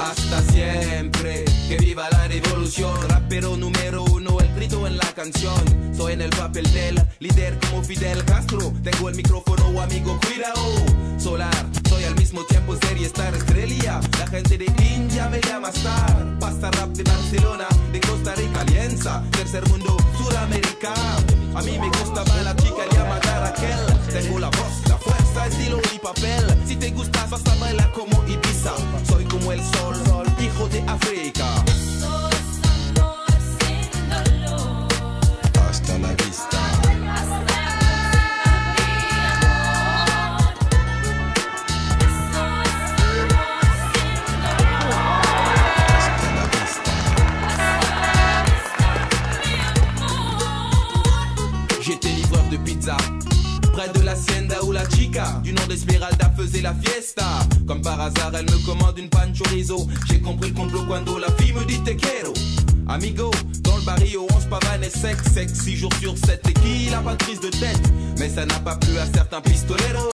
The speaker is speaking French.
hasta siempre. Que viva la revolución, rapero número uno, el grito en la canción. Soy en el papel del líder como Fidel Castro. Tengo el micrófono, amigo, cuidado. Solar, soy al mismo tiempo serie Star Estrella. La gente de India me llama Star. Pasta rap de Barcelona, de Costa Rica, Alianza. Tercer mundo, Sudamérica. A mí me gusta la chica llamada Raquel. Tengo la voz, la fuerza, estilo y papel. Si te gustas, vas a bailar como Ibiza. Como el sol, hijo de África. Hasta la vista. Hasta la vista. J'étais livreur de pizza Près de la Hacienda où la chica Du nom d'Esmeralda la fiesta. Comme par hasard elle me commande une pan chorizo J'ai compris le complot quand la fille me dit te quiero Amigo, dans le barrio on se pavane et sec Sec. 6 jours sur 7 et qui n'a pas de prise de tête? Mais ça n'a pas plu à certains pistoleros